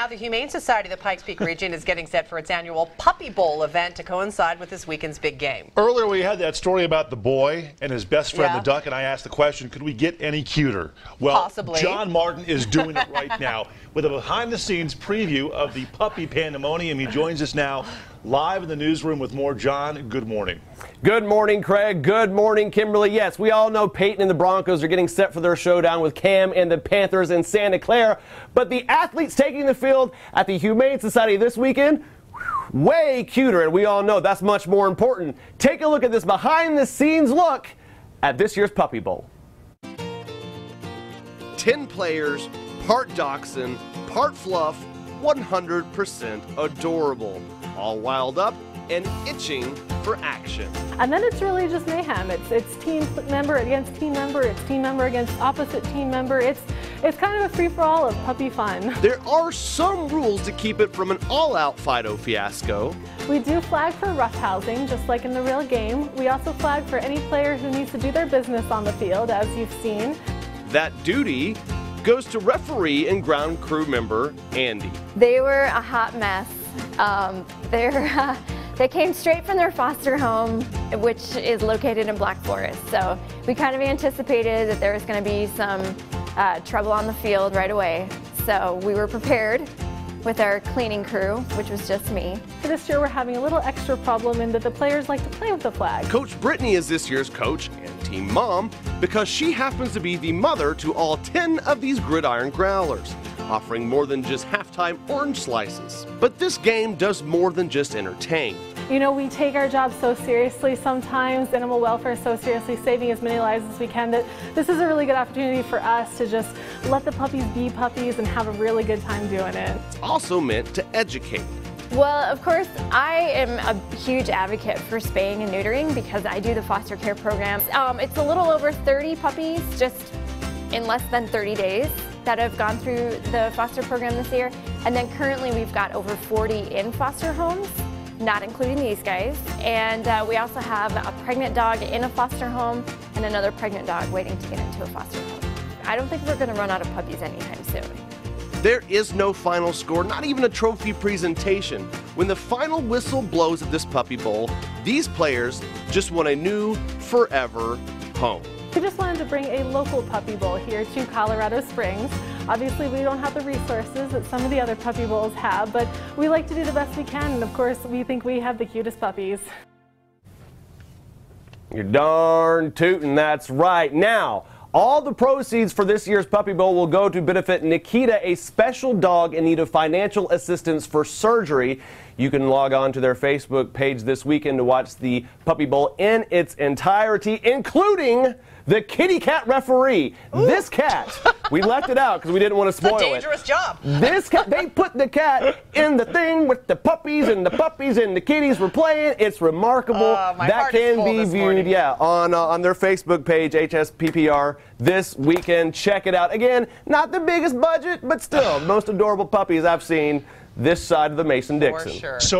Now, the Humane Society of the Pikes Peak region is getting set for its annual Puppy Bowl event to coincide with this weekend's big game. Earlier, we had that story about the boy and his best friend, Yeah. the duck, and I asked the question, could we get any cuter? Well, Possibly. John Martin is doing it right now with a behind-the-scenes preview of the puppy pandemonium. He joins us now live in the newsroom with more. John, good morning. Good morning, Craig. Good morning, Kimberly. Yes, we all know Peyton and the Broncos are getting set for their showdown with Cam and the Panthers in Santa Clara. But the athletes taking the field at the Humane Society this weekend, way cuter. And we all know that's much more important. Take a look at this behind the scenes look at this year's Puppy Bowl. 10 players, part dachshund, part fluff, 100% adorable. All wild up and itching for action. And then it's really just mayhem. It's it's team member against team member. It's team member against opposite team member. It's it's kind of a free for all of puppy fun. There are some rules to keep it from an all-out Fido fiasco. We do flag for roughhousing, just like in the real game. We also flag for any player who needs to do their business on the field, as you've seen. That duty goes to referee and ground crew member Andy. They were a hot mess. Um, they're, they came straight from their foster home, which is located in Black Forest. So we kind of anticipated that there was going to be some uh, trouble on the field right away. So we were prepared with our cleaning crew, which was just me. This year we're having a little extra problem in that the players like to play with the flag. Coach Brittany is this year's coach and team mom because she happens to be the mother to all 10 of these gridiron growlers, offering more than just halftime orange slices. But this game does more than just entertain. You know, we take our job so seriously sometimes, animal welfare so seriously, saving as many lives as we can, that this is a really good opportunity for us to just let the puppies be puppies and have a really good time doing it. It's also meant to educate. Well, of course, I am a huge advocate for spaying and neutering because I do the foster care program. Um, it's a little over 30 puppies just in less than 30 days that have gone through the foster program this year. And then currently we've got over 40 in foster homes, not including these guys. And uh, we also have a pregnant dog in a foster home and another pregnant dog waiting to get into a foster home. I don't think we're going to run out of puppies anytime soon. There is no final score, not even a trophy presentation. When the final whistle blows at this Puppy Bowl, these players just want a new, forever home. We just wanted to bring a local puppy bowl here to Colorado Springs. Obviously, we don't have the resources that some of the other puppy bowls have, but we like to do the best we can, and of course, we think we have the cutest puppies. You're darn tootin', that's right. Now, all the proceeds for this year's Puppy Bowl will go to benefit Nikita, a special dog in need of financial assistance for surgery. You can log on to their Facebook page this weekend to watch the Puppy Bowl in its entirety, including the kitty cat referee. This cat, we left it out because we didn't want to spoil it. It's a spoil it. dangerous job. This cat, they put the cat in the thing with the puppies, and the puppies and the kitties were playing. It's remarkable. Oh, my that heart is can full be this viewed, morning. yeah, on uh, on their Facebook page, HSPPR, this weekend. Check it out. Again, not the biggest budget, but still, most adorable puppies I've seen this side of the Mason For Dixon. sure. So